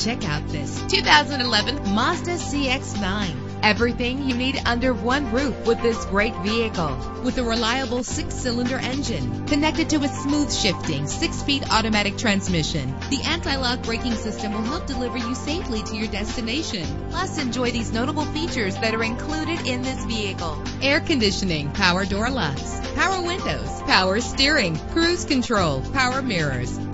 Check out this 2011 Mazda CX-9. Everything you need under one roof with this great vehicle. With a reliable six-cylinder engine connected to a smooth shifting six-speed automatic transmission, the anti-lock braking system will help deliver you safely to your destination. Plus, enjoy these notable features that are included in this vehicle. Air conditioning, power door locks, power windows, power steering, cruise control, power mirrors,